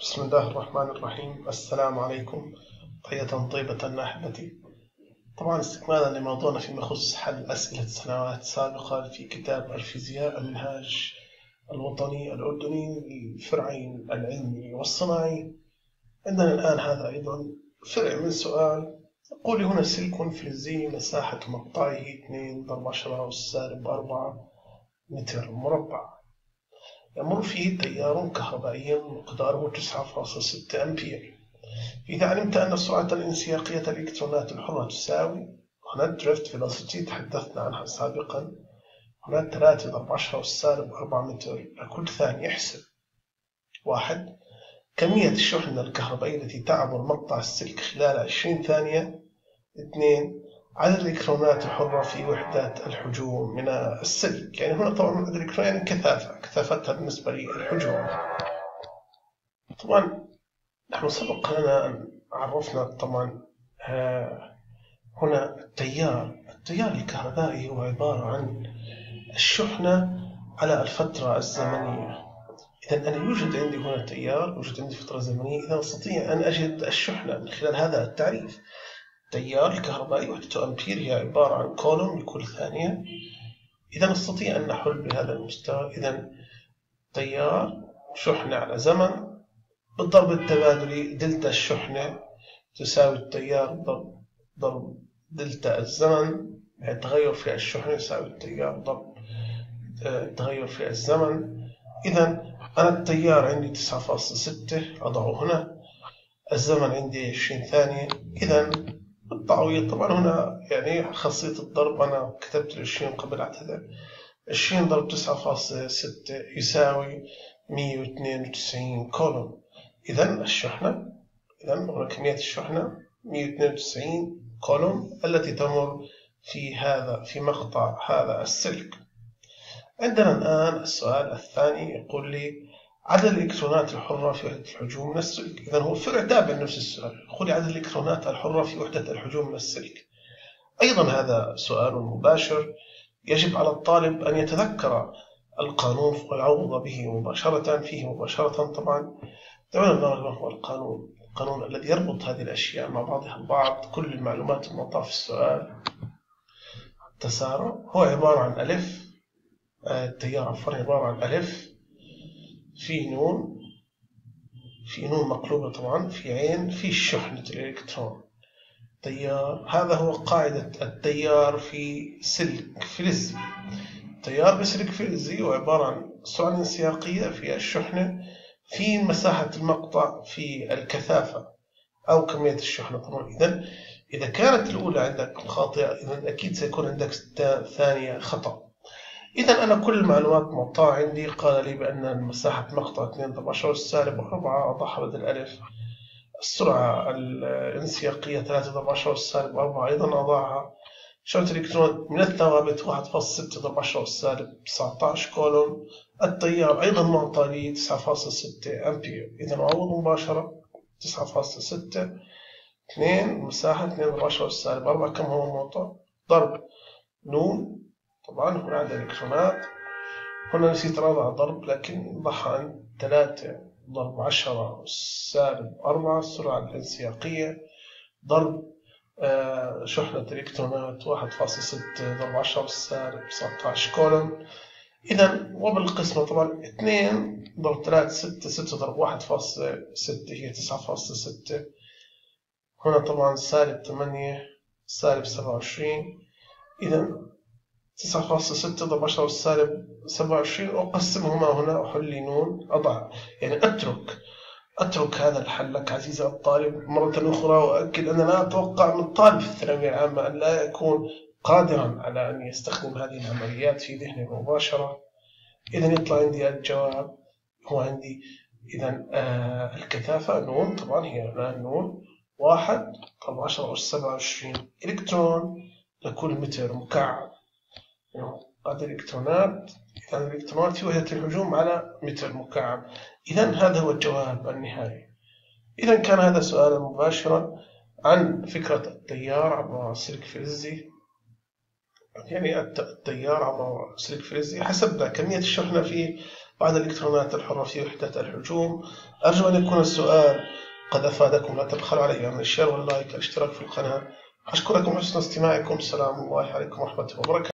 بسم الله الرحمن الرحيم. السلام عليكم. تحية طيبة أحبتي طبعا استكمالا لموضوعنا فيما يخص حل أسئلة سنوات سابقة في كتاب الفيزياء المنهاج الوطني الأردني للفرعين العلمي والصناعي. عندنا الآن هذا أيضا فرع من سؤال. يقول هنا سلك فلزي مساحة مقطعه 2 ضرب 10 أس سالب 4 متر مربع. يمر فيه تيار كهربائي مقداره 9.6 أمبير. إذا علمت أن سرعة الانسياقية الإلكترونات الحرة تساوي هنا ال drift velocity تحدثنا عنها سابقا. هنا 3 ضرب 10 سالب 4 متر لكل ثانية احسب واحد كمية الشحنة الكهربائية التي تعبر مقطع السلك خلال 20 ثانية. اثنين عدد الإلكترونات الحرة في وحدة الحجوم من السلك يعني هنا طبعا عدد الإلكترون يعني كثافة كثافتها بالنسبة للحجوم. طبعا نحن سبق لنا أن عرفنا طبعا آه، هنا التيار. التيار الكهربائي هو عبارة عن الشحنة على الفترة الزمنية. إذا أنا يوجد عندي هنا تيار يوجد عندي فترة زمنية. إذا أستطيع أن أجد الشحنة من خلال هذا التعريف. التيار الكهربائي وحدته أمبير هي عبارة عن كولوم لكل ثانية. إذا نستطيع أن نحل بهذا المستوى. إذا تيار شحنة على زمن بالضرب التبادلي دلتا الشحنة تساوي التيار ضرب ضرب دلتا الزمن التغير في الشحنة يساوي التيار ضرب التغير آه، في الزمن. إذا أنا التيار عندي 9.6 أضعه هنا. الزمن عندي 20 ثانية. إذا التعويض طبعا هنا يعني خاصية الضرب أنا كتبت العشرين قبل اعتذر عشرين ضرب تسعة فاصلة ستة يساوي مية واثنين وتسعين كولوم إذا الشحنة إذا هنا كمية الشحنة مية واثنين وتسعين كولوم التي تمر في هذا في مقطع هذا السلك. عندنا الآن السؤال الثاني يقول لي عدد الإلكترونات الحرة في وحدة الحجوم من السلك. إذا هو فرع تابع نفس السؤال. خذ عدد الإلكترونات الحرة في وحدة الحجوم من السلك. أيضا هذا سؤال مباشر. يجب على الطالب أن يتذكر القانون ويعوض به مباشرة فيه مباشرة طبعا. دعونا نعرف ما هو القانون. القانون الذي يربط هذه الأشياء مع بعضها البعض. كل المعلومات المعطاة في السؤال. التسارع هو عبارة عن ألف. آه، التيار عفوا عبارة عن ألف. في نون في نون مقلوبة طبعا في عين في شحنة الإلكترون. تيار هذا هو قاعدة التيار في سلك فلزي تيار بسلك فلزي هو عبارة عن سرعة انسياقية في الشحنة في مساحة المقطع في الكثافة أو كمية الشحنة طبعا إذا إذا كانت الأولى عندك خاطئة إذا أكيد سيكون عندك الثانية خطأ. إذا أنا كل المعلومات معطاة عندي قال لي بأن مساحة مقطع 2 18 سالب 4 أضعها بدل ألف السرعة الانسياقية 3 18 سالب 4 أيضا أضعها. شرط الإلكترون من الثوابت 1.6 18 سالب 19 كولوم. التيار أيضا معطى لي 9.6 أمبير. إذا أعوض مباشرة 9.6 2 مساحة 2 18 سالب 4 كم هو المعطى ضرب نون طبعا هنا عندنا الإلكترونات هنا نسيت رابع ضرب لكن ضحى عن ثلاثة ضرب عشرة سالب أربعة السرعة الانسياقية ضرب آه، شحنة الإلكترونات واحد فاصل ستة ضرب عشرة سالب سبعتاش كولوم. إذا وبالقسمة طبعا اثنين ضرب ثلاثة ستة ستة ضرب واحد فاصل ستة هي تسعة فاصل ستة. هنا طبعا سالب ثمانية سالب سبعة وعشرين. إذا تسعة فاصلة ستة ضرب عشرة سالب سبعة وعشرين أقسمهما هنا أحل نون أضع. يعني أترك أترك هذا الحل لك عزيزي الطالب. مرة أخرى وأكد أن لا أتوقع من طالب في الثانوية العامة أن لا يكون قادرا على أن يستخدم هذه العمليات في ذهنه مباشرة. إذا يطلع عندي الجواب. هو عندي. إذا آه الكثافة نون طبعا هي الآن نون واحد ضرب عشرة أس سبعة وعشرين إلكترون لكل متر مكعب. قاعدة الإلكترونات. إذا الإلكترونات في وحدة الهجوم على متر مكعب. إذا هذا هو الجواب النهائي. إذا كان هذا سؤالا مباشرا عن فكرة التيار عبر سلك فلزي يعني التيار عبر سلك فلزي حسبنا كمية الشحنة في بعد الإلكترونات الحرة في وحدة الهجوم. أرجو أن يكون السؤال قد أفادكم. لا تبخلوا علي من الشير واللايك والاشتراك في القناة. أشكركم حسن استماعكم. السلام الله عليكم ورحمة الله وبركاته.